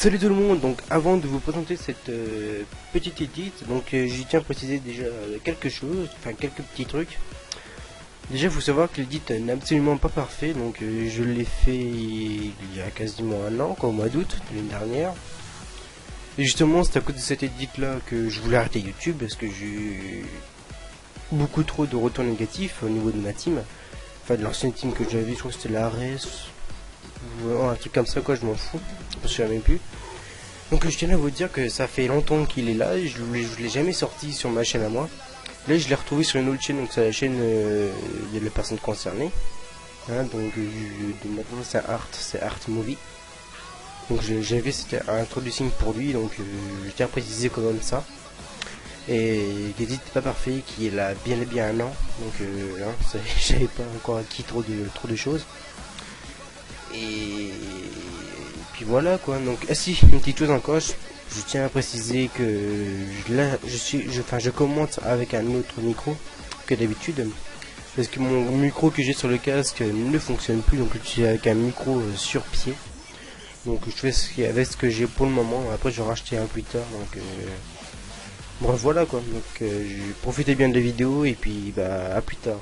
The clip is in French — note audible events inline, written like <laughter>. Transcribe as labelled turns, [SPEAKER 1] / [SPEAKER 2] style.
[SPEAKER 1] Salut tout le monde, donc avant de vous présenter cette euh, petite edit, donc euh, j'y tiens à préciser déjà euh, quelque chose, enfin quelques petits trucs. Déjà il faut savoir que l'edit n'est absolument pas parfait, donc je l'ai fait il y a quasiment un an, quoi, au mois d'août l'année dernière. Et justement c'est à cause de cette edit là que je voulais arrêter YouTube parce que j'ai eu beaucoup trop de retours négatifs au niveau de ma team. Enfin de l'ancienne team que j'avais, je crois que c'était la ou un truc comme ça quoi, je m'en fous. Je me souviens même plus. Donc je tiens à vous dire que ça fait longtemps qu'il est là, je ne l'ai jamais sorti sur ma chaîne à moi. Là je l'ai retrouvé sur une autre chaîne, donc c'est la chaîne euh, de la personne concernée. Hein, donc maintenant c'est Art, c'est Art Movie. Donc j'avais c'était un introducing pour lui, donc euh, je tiens à préciser quand même ça. Et dit pas parfait, qu'il a bien et bien un an, donc euh, hein, <laughs> j'avais pas encore acquis trop de trop de choses. Et voilà quoi. Donc, si, une petite chose encore. Je, tiens à préciser que là, je suis, je, enfin, je commente avec un autre micro que d'habitude. Parce que mon micro que j'ai sur le casque ne fonctionne plus, donc je suis avec un micro euh, sur pied. Donc je fais ce avec ce que j'ai pour le moment. Après, je vais racheter un plus tard. Donc euh, bref, voilà quoi. Donc euh, profitez bien de la vidéo et puis bah à plus tard.